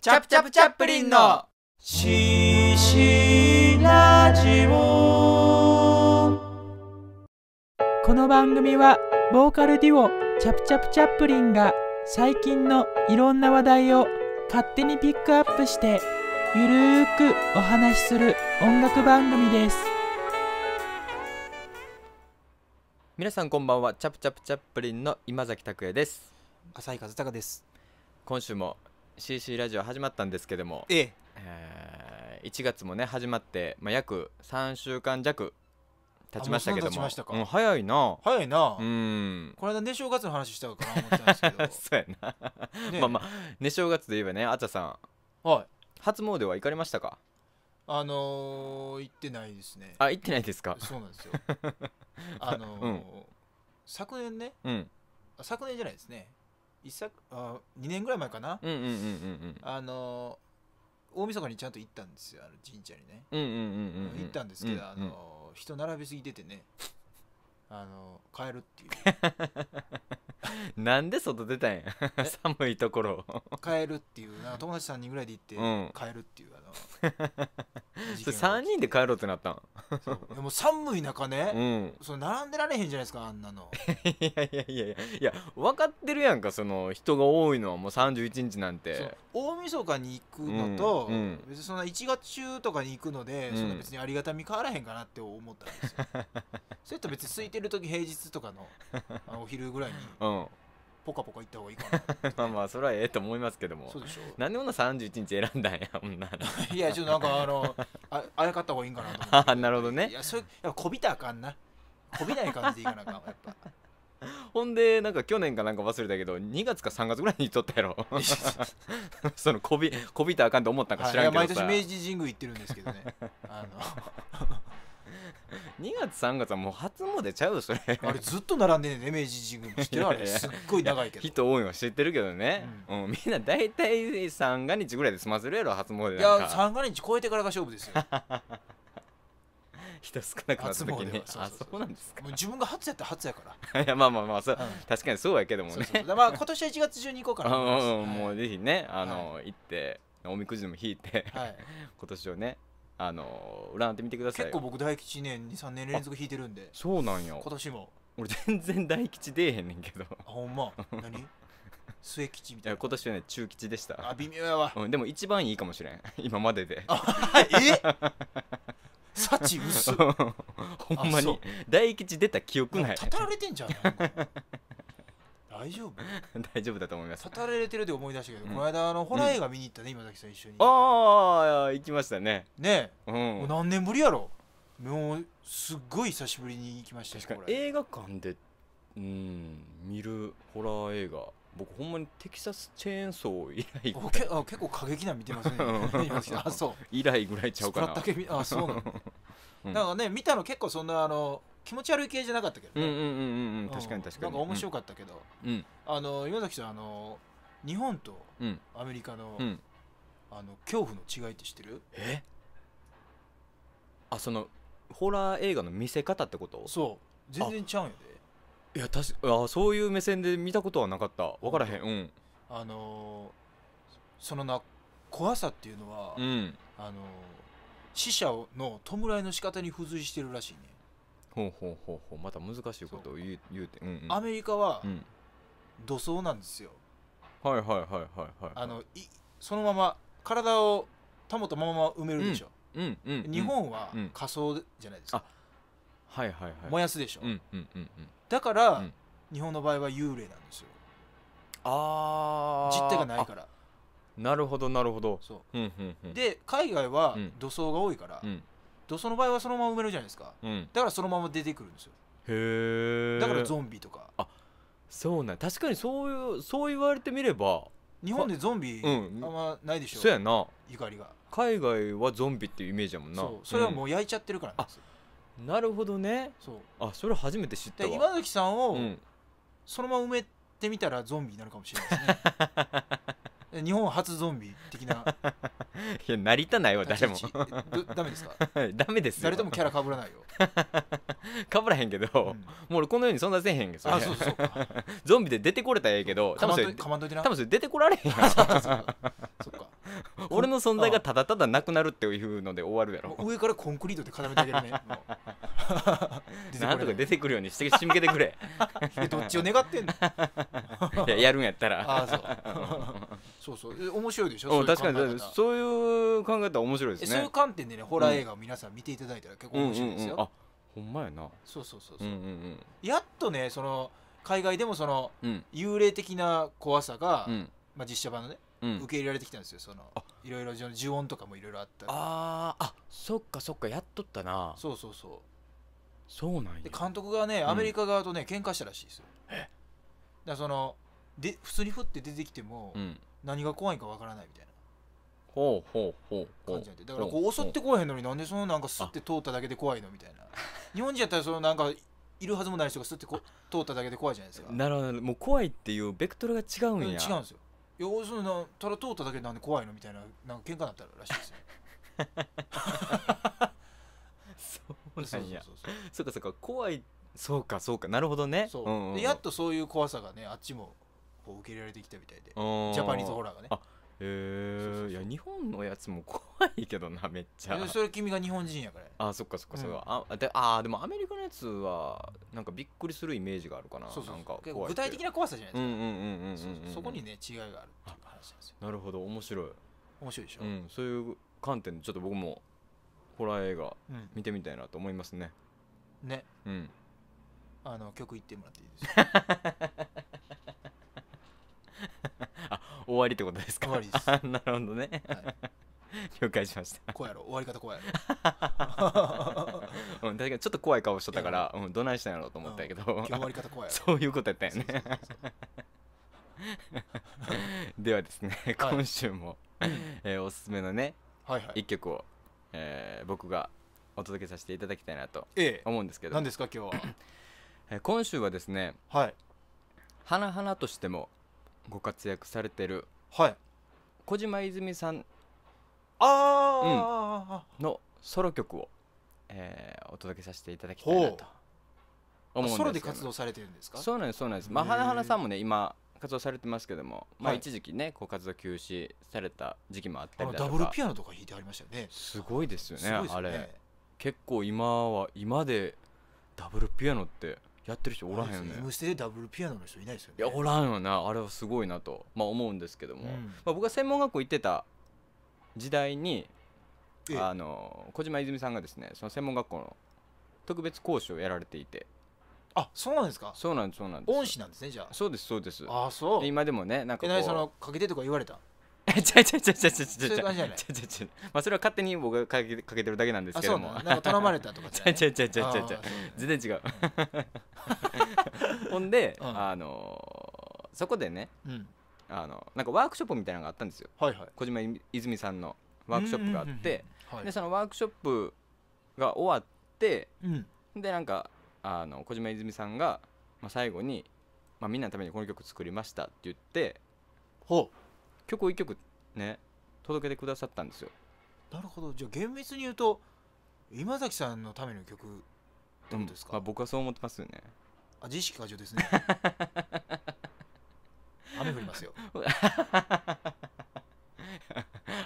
チャプチャプチャップリンの。シシラジオこの番組はボーカルデュオチャプチャプチャップリンが最近のいろんな話題を勝手にピックアップしてゆるーくお話しする音楽番組です。皆さんこんばんは。チャプチャプチャップリンの今崎拓也です。浅井和孝です。今週も CC ラジオ始まったんですけども、ええ、えー1月もね始まって、まあ、約3週間弱経ちましたけどもう早いな早いな。うんこの間ね正月の話したかな思ってたんですけど。そうやな、ねまあまあね正月で言えばねあちゃさんはい。初詣は行かれましたか？あのー、行ってないですね。あ行ってないですか？そうなんですよ。あのー うん昨年ね、うんあ昨年じゃないですね。一昨あ2年ぐらい前かな？うんうんうんうんあのー、大晦日にちゃんと行ったんですよ。あの神社にね。うんうんうんうんうんうん行ったんですけど、うんあのー人並びすぎててね。あのー帰るっていう。なんで外出たんや。寒いところ帰るっていう。なんか友達3人ぐらいで行って、うん。帰るっていう。あの それ3人で帰ろうってなったん？そう。でも寒い中ね、うん。その並んでられへんじゃないですかあんなの。いやいやいやいや。いや分かってるやんかその人が多いのはもう31日なんそう。て大晦日に行くのと、うんうん。別にそんな1月中とかに行くので、うん。そんな別にありがたみ変わらへんかなって思ったんですよ。そ れと別に空いてる時平日とかの あのお昼ぐらいにうん。ポカポカ行った方がいいかな。まあまあそれはええと思いますけども。そうでしょ。なんでこんな31日選んだんやほんならいやちょっとなんかあの ああやかった方がいいんかなと思って。あなるほどね。いやそれやっぱこびたらあかんな。こびない感じでいいかなあかんやっぱ。ほんでなんか去年かなんか忘れたけど2月か3月ぐらいに撮ったやろ。そのこびこびたらあかんと思ったんか知らんけどさ、毎年明治神宮行ってるんですけどね。あ 2月3月はもう初詣ちゃうよそれ。のあれずっと並んでんねんね明治神宮も知ってるあれすっごい長いけど。人多いのは知ってるけどね、うん。みんな大体三が日ぐらいで済ませるやろ初詣いやなんか。三が日超えてからが勝負ですよ。人少なくなった時に。あそうなんですか。もう自分が初やったら初やから。いやまあまあまあそう、うん確かにそうやけどもね。まあ今年は1月中に行こうかなうんうんうんもうはいぜひねあの、行っておみくじでも引いて、はい。今年をねあの占ってみてくださいよ。結構僕大吉年23年連続引いてるんで。そうなんや今年も。俺全然大吉出えへんねんけど。いあほんま？何？末吉みたいな。や今年はね中吉でした。あ微妙やわ。うん、でも一番いいかもしれん。今までで。え？幸薄。っ ほんまに。大吉出た記憶ない。たたられてんじゃん。なんか大丈夫？大丈夫だと思います。たたられてるで思い出したけど、うん。この間あのホラー映画見に行ったね、今崎さん一緒に。ああ行きましたね。ね。うえ、もうん。何年ぶりやろ？もうすっごい久しぶりに行きました確かに映画館でうん見るホラー映画。僕ほんまにテキサスチェーンソー以来おけあ結構過激なの見てますね あそう。以来ぐらいちゃうかな。あそうなの、うん。なんかね見たの結構そんなあの気持ち悪い系じゃなかったけどね、うんうんうんうんうん。確かに確かに。なんか面白かったけど、うん。あの今崎さんあの日本とうん。アメリカの,、うん。あの恐怖の違いって知ってる？え？あそのホラー映画の見せ方ってこと？そう。全然ちゃうんやでいや確かあそういう目線で見たことはなかった。分からへん。うん。あのそのな怖さっていうのは、うん。あの死者の弔いの仕方に付随してるらしいね、ほうほうほうほうまた難しいことを言う言うてうんうん。アメリカはうん。土葬なんですよ、はいはいはいはいはいあのいそのまま体を保ったまま埋めるでしょ、うんうんうん日本はうん。仮装じゃないですか、はいはいはい。燃やすでしょ、うんうんうんうん。だから、うん。日本の場合は幽霊なんですよ。あ実体がないから。なるほどなるほど。そう。んうんうん。うで海外はうん。土葬が多いから、うん土葬の場合はそのまま埋めるじゃないですか。うん。だからそのまま出てくるんですよ。へえだからゾンビとか。そうなん確かにそういうそう言われてみれば日本でゾンビうん。あんまないでしょ、そうやな。ゆかりが。海外はゾンビっていうイメージやもんな。そう。それはもう焼いちゃってるから。なん。ですよ、うんなるほどね。そう。あそれ初めて知ったわ。で今崎さんをうん。そのまま埋めてみたらゾンビになるかもしれないですね。で 日本初ゾンビ的な。いやなりたないわ誰も。ダメですか？ダメですよ。誰ともキャラ被らないよ、かぶらへんけど、うん。もう俺この世に存在せえへんけどそれ。あそうそうか。ゾンビで出てこれたらええけど多分それとかまんといてな。多分それ出てこられへんやんそっか。の存在がただただなくなるっていうので終わるやろ。上からコンクリートで固めてあげるね。なんとか出てくるようにして仕向けてくれ。えどっちを願ってんの？いややるんやったら。ああそう。そうそう。え面白いでしょ？うん確かにそういう考え方。そういう考え方は面白いですね。えそういう観点でねホラー映画を皆さん見ていただいたら結構面白いですよ、ほんまやな。そうそうそうそう、うんうんやっとねその海外でもそのうん。うん幽霊的な怖さが、うん。まあ、実写版のね、うん。受け入れられてきたんですよ。そのあ。いろいろじょ呪音とかもいろいろあったり。あーあそっかそっかやっとったな。そうそうそそうなんや。うで監督がねん。アメリカ側とね喧嘩したらしいですよ。だからそので普通に降って出てきてもうん。何が怖いかわからないみたいなほうほうほう感じなんで。だからこう襲ってこわへんのになんでそのなんかスッて通っただけで怖いのみたいな。日本人やったらそのなんかいるはずもない人がスッてこ通っただけで怖いじゃないですか。なるほど。もう怖いっていうベクトルが違うんや。うん違うんですよ。いやそのなただ通っただけでなんで怖いのみたいななんか喧嘩になったらしいですよ。そうなんや。そうそうそっかそっか。怖い。そうかそうか。なるほどね。そう。そう、んんん。でやっとそういう怖さがねあっちもこう受け入れられてきたみたいで。うんジャパニーズホラーがねあへそうそうそう。えいや日本のやつも怖いけどなめっちゃ。でそれ君が日本人やから。あそっかそっかそっか、うんあであでもアメリカのやつはなんかびっくりするイメージがあるかなそうそうなんか具体的な怖さじゃないですか、うんうんうんうんうんうん。そこにね違いがあるっていう話なんですよ。なるほど面白い、面白いでしょ、うん、そういう観点でちょっと僕もホラー映画うん。見てみたいなと思いますね。ね。うん。あの曲言ってもらっていいですか？終わりってことですか？終わりです。あなるほどね、は了解しました。怖いやろ。終わり方怖いや うん、確かにちょっと怖い顔しとったから、うん、どないしたんやろうと思ったけど、ろ今日終わり方怖いやろ。そういうことやったんやね。ではですね、はい。今週も、えーおすすめのねはいはい。一曲を、えー僕がお届けさせていただきたいなとええ。思うんですけど。何ですか今日えー今週はですねははい花々としてもご活躍されてる。はい。小島泉さん。あー、のソロ曲を、えーお届けさせていただきたいなと思うんですよソロで活動されてるんですか？そうなんですそうなんです。まあ花々さんもね今活動されてますけども、まあ、はい一時期ねこう活動休止された時期もあったりだとか。ダブルピアノとか弾いてありましたよね。すごいですよねすごいですあれ。結構今は今でダブルピアノってやってる人おらへんよね。M ステでダブルピアノの人いないですよね。いやおらんよな。あれはすごいなと、まあ、思うんですけども、うん。まあ、僕が専門学校行ってた時代にええ。あの小島泉さんがですねその専門学校の特別講師をやられていて。あそうなんですか。そうなんですそうなんです。恩師なんですねじゃそうですそうです。ああそう。で今でもねなんかこう。え何そのかけてとか言われた？えちゃちゃちゃちゃちゃちゃそういう感じじゃない。ちゃちゃちゃまあそれは勝手に僕がかけかけてるだけなんですあけども。そうなんか頼まれたとかじゃないちゃちゃちゃちゃちゃ全然違うほんで、うんあのーそこでねうんあのなんかワークショップみたいなのがあったんですよはいはい小島泉さんのワークショップがあってはいでそのワークショップが終わってうんでなんかあの小島泉さんが、まあ、最後に、まあ、みんなのためにこの曲作りましたって言ってほ曲を一曲ね届けてくださったんですよ。うなるほど。じゃあ厳密に言うと今崎さんのための曲ってことですか、うん。まあ、僕はそう思ってますよね。あ自意識過剰ですね。雨降りますよ。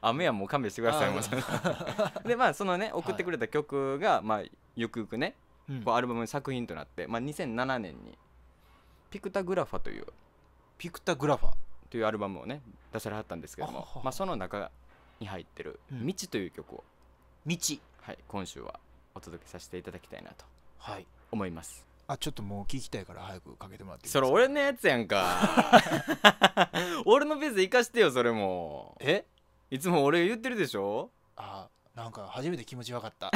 雨はもう勘弁してください。でまあそのね送ってくれた曲が、まあゆくゆくねうん。こうアルバムの作品となって、まあ、2007年に「ピクタグラファ」という。ピクタグラファというアルバムをね出されはったんですけどもまあ、その中に入ってる「うん。道」という曲を、道。はい、今週はお届けさせていただきたいなとはい。思います。あちょっともう聞きたいから早くかけてもらってそか？れ俺のやつやんか。俺のペース生かしてよそれも。え？いつも俺言ってるでしょ？あなんか初めて気持ち分かった。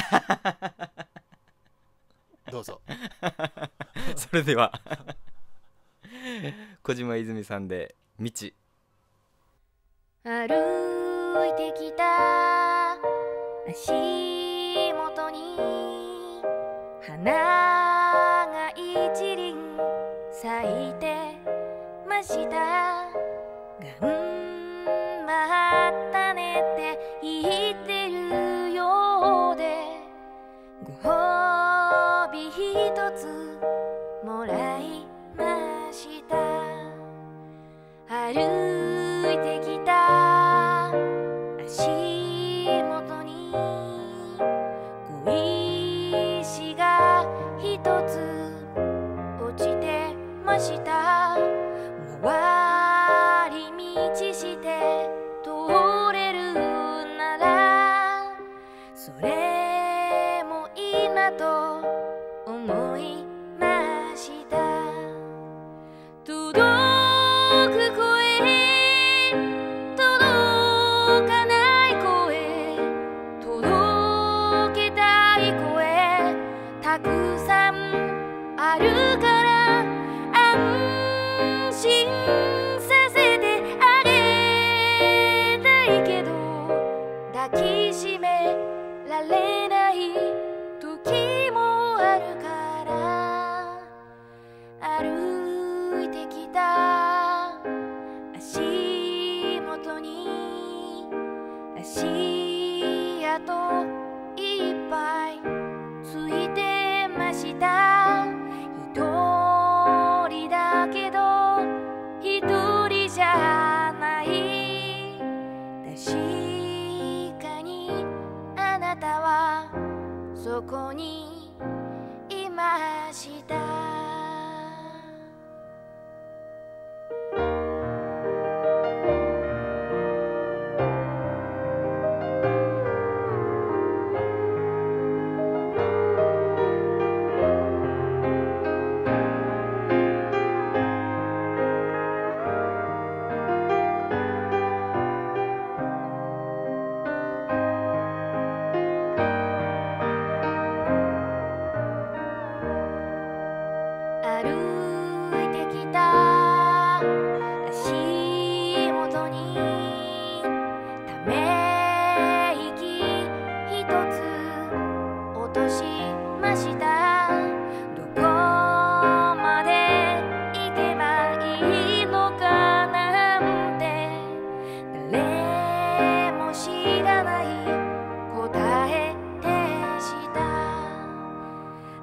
どうぞ。それでは。小島泉さんで「道」歩いてきた。足元に花が一輪咲いてました。そこにいました。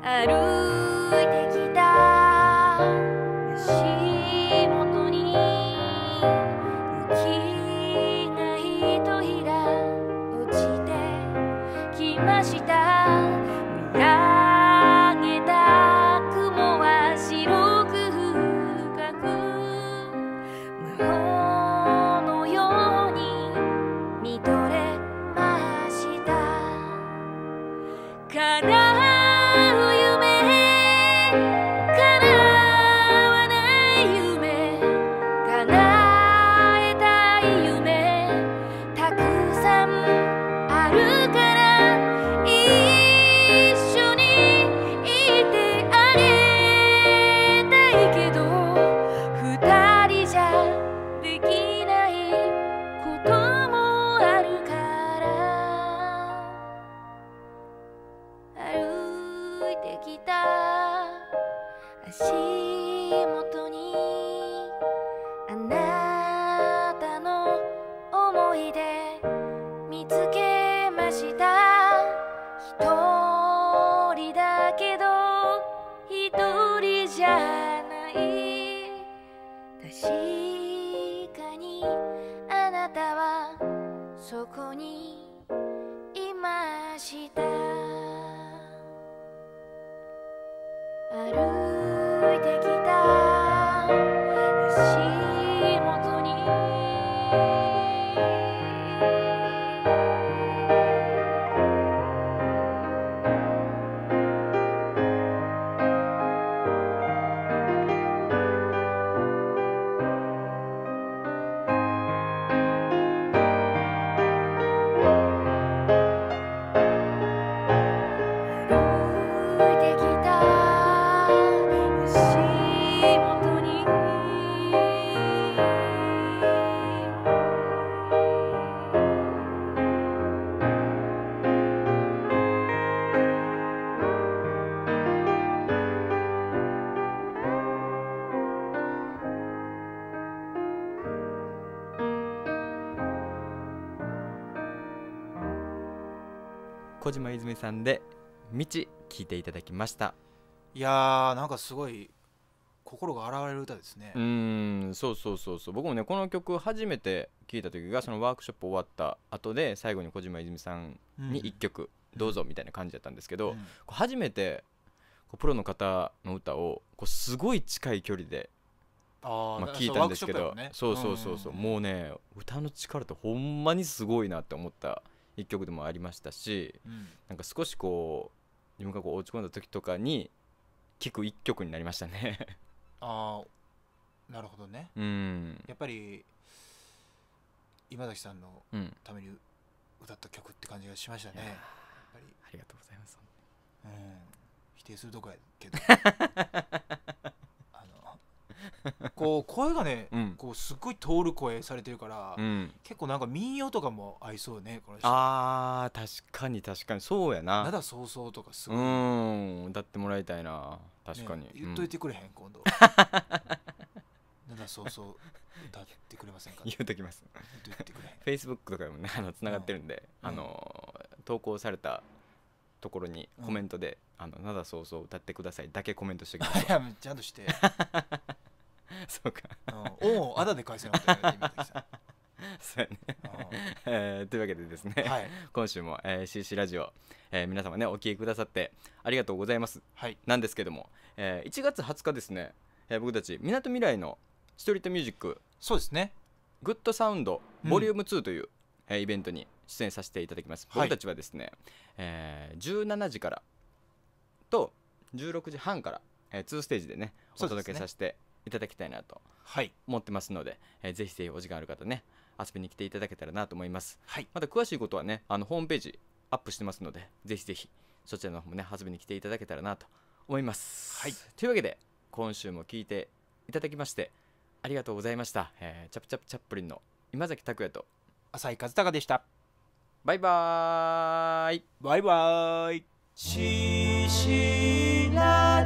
歩い小島泉さんで「道」聞いていただきました。いやーなんかすごい心が洗われる歌ですね。うーんそうそうそうそう。僕もねこの曲初めて聴いた時がそのワークショップ終わった後で最後に小島泉さんに1曲どうぞみたいな感じだったんですけど、うん。初めてこうプロの方の歌をこうすごい近い距離で、あまあ、聞いたんですけどそそううそうそう。そう、ん。もうね歌の力ってほんまにすごいなって思った一曲でもありましたしうん。なんか少しこう自分がこう落ち込んだ時とかに聴く一曲になりましたね。ああなるほどね。うん。やっぱり今崎さんのうん。ために歌った曲って感じがしましたね。やっぱり、ありがとうございますうん、否定するとこやけど こう声がね、うん。こうすっごい通る声されてるから、うん。結構なんか民謡とかも合いそうねこの人。あー確かに確かに。そうやな。灘そうそうとかすうごい、ん。歌ってもらいたいな。確かに、ね言っといてくれへん、今度。灘そうそう歌ってくれませんか？うん言うときます。言ってくれへん？Facebook とかでもねあのつながってるんで、うん。あの投稿されたところにコメントで「あの灘そうそう歌ってください」だけコメントしてきますいやちゃんとして そうか「うん、おおあだで返せなかったよね今崎さんそうやね、うえーというわけでですね、んはい。今週も、えー、CC ラジオ、えー皆様ねお聞きくださってありがとうございます。はい。なんですけども、えー1月20日ですね、えー僕たちみなとみらいのストリートミュージックそうですね。グッドサウンドうん。ボリューム2という、えーイベントに出演させていただきます、はい。僕たちはですね、えー17時からと16時半から、えー、2ステージでね。お届けさせていただきたいなとはい。思ってますので、えーぜひぜひお時間ある方ね遊びに来ていただけたらなと思います。はい。また詳しいことはねあのホームページアップしてますのでぜひぜひそちらの方もね遊びに来ていただけたらなと思います、はい。というわけで今週も聞いていただきましてありがとうございました、えーチャプチャプチャップリンの今崎拓也と浅井和孝でした。バイバーイ。バイバイ。ししら